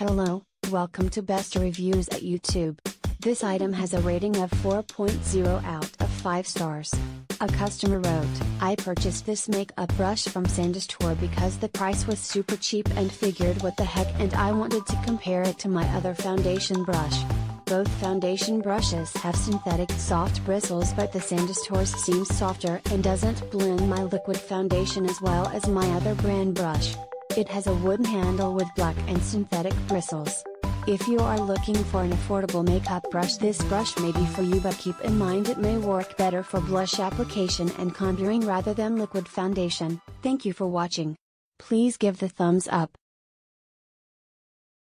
Hello, welcome to Best Reviews at YouTube. This item has a rating of 4.0 out of 5 stars. A customer wrote, I purchased this makeup brush from Sandistore because the price was super cheap and figured what the heck and I wanted to compare it to my other foundation brush. Both foundation brushes have synthetic soft bristles but the Sandistore's seems softer and doesn't blend my liquid foundation as well as my other brand brush. It has a wooden handle with black and synthetic bristles. If you are looking for an affordable makeup brush this brush may be for you but keep in mind it may work better for blush application and contouring rather than liquid foundation. Thank you for watching. Please give the thumbs up.